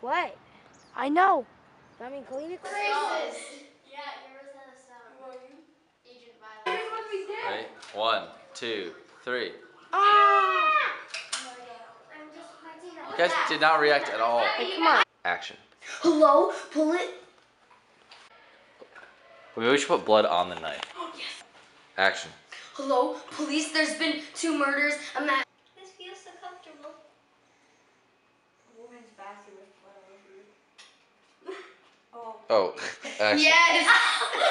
What? I know. I mean, clean it. Ready? One, two, three. Ah! You guys did not react at all. Hey, come on. Action. Hello? Pull it. Maybe we should put blood on the knife. Action. Hello? Police, there's been two murders. I'm not. Oh, action. Yes!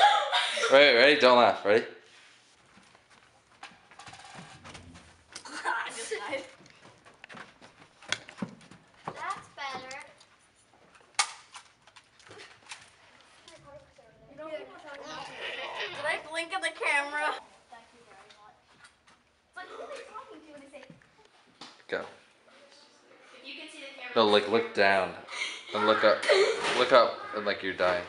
Ready, ready? Don't laugh. Ready? That's better. Did I blink at the camera? Go. No, like look down and look up. Look up and like you're dying.